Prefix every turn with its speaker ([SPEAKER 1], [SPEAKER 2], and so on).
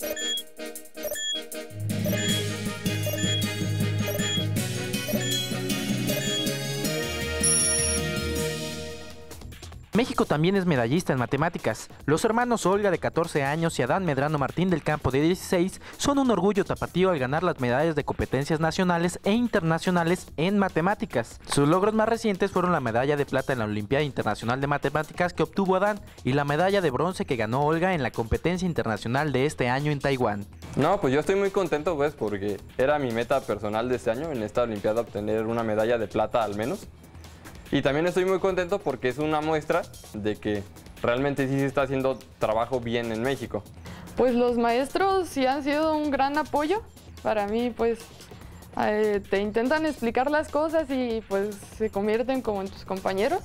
[SPEAKER 1] you. México también es medallista en matemáticas. Los hermanos Olga de 14 años y Adán Medrano Martín del Campo de 16 son un orgullo tapatío al ganar las medallas de competencias nacionales e internacionales en matemáticas. Sus logros más recientes fueron la medalla de plata en la Olimpiada Internacional de Matemáticas que obtuvo Adán y la medalla de bronce que ganó Olga en la competencia internacional de este año en Taiwán.
[SPEAKER 2] No, pues yo estoy muy contento pues porque era mi meta personal de este año en esta Olimpiada obtener una medalla de plata al menos. Y también estoy muy contento porque es una muestra de que realmente sí se está haciendo trabajo bien en México.
[SPEAKER 3] Pues los maestros sí han sido un gran apoyo. Para mí, pues eh, te intentan explicar las cosas y pues se convierten como en tus compañeros.